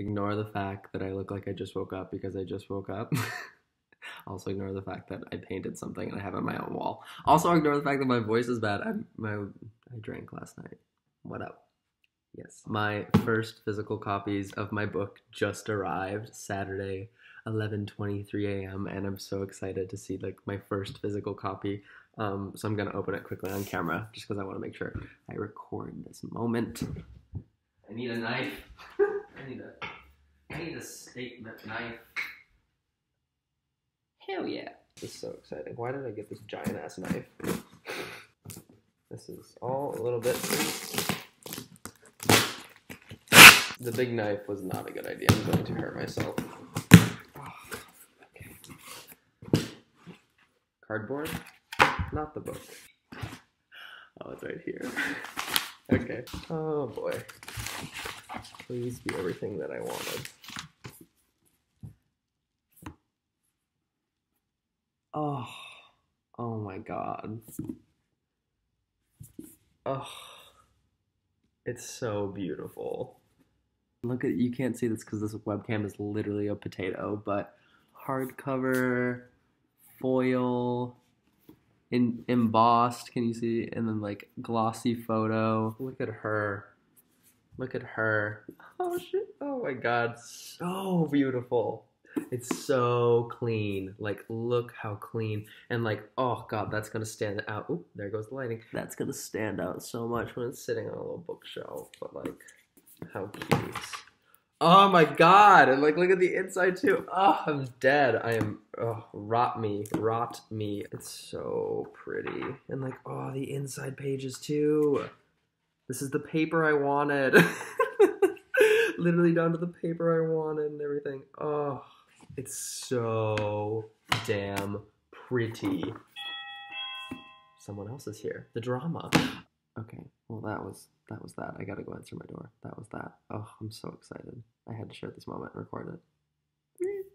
ignore the fact that I look like I just woke up because I just woke up. also ignore the fact that I painted something and I have it on my own wall. Also ignore the fact that my voice is bad. I my I drank last night. What up? Yes. My first physical copies of my book just arrived Saturday, 11:23 a.m. and I'm so excited to see like my first physical copy. Um, so I'm gonna open it quickly on camera just because I want to make sure I record this moment. I need a knife. I need a I need a statement knife. Hell yeah. This is so exciting. Why did I get this giant ass knife? This is all a little bit the big knife was not a good idea. I'm going to hurt myself. okay. Cardboard? Not the book. Oh, it's right here. okay. Oh boy. Please be everything that I wanted. Oh. Oh my god. Oh. It's so beautiful. Look at you can't see this because this webcam is literally a potato, but hardcover, foil, in embossed. Can you see? And then like glossy photo. Look at her. Look at her. Oh shit! Oh my god, so beautiful. It's so clean. Like, look how clean. And like, oh god, that's gonna stand out. Oop, there goes the lighting. That's gonna stand out so much when it's sitting on a little bookshelf. But like, how cute. Oh my god! And like, look at the inside too. Oh, I'm dead. I am. Oh, rot me, rot me. It's so pretty. And like, oh, the inside pages too. This is the paper I wanted. Literally down to the paper I wanted and everything. Oh, it's so damn pretty. Someone else is here. The drama. Okay, well that was that was that. I gotta go answer my door. That was that. Oh, I'm so excited. I had to share this moment and record it.